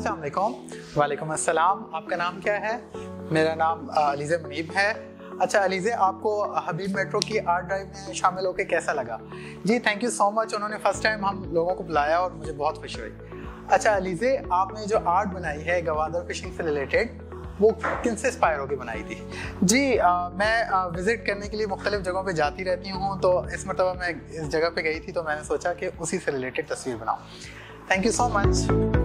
अस्सलाम वालेकुम अस्सलाम आपका नाम क्या है मेरा नाम अलीजे मुनीब है अच्छा अलीज़े आपको हबीब मेट्रो की आर्ट ड्राइव में शामिल होकर कैसा लगा जी थैंक यू सो मच उन्होंने फ़र्स्ट टाइम हम लोगों को बुलाया और मुझे बहुत खुशी हुई अच्छा अलीज़े आपने जो आर्ट बनाई है गवादर फिशिंग से रिलेटेड वो किन से इंस्पायर होकर बनाई थी जी आ, मैं विज़िट करने के लिए मुख्तलिफ़ जगहों पे जाती रहती हूँ तो इस मरतबा मैं इस जगह पे गई थी तो मैंने सोचा कि उसी से रिलेटेड तस्वीर बनाऊँ थैंक यू सो मच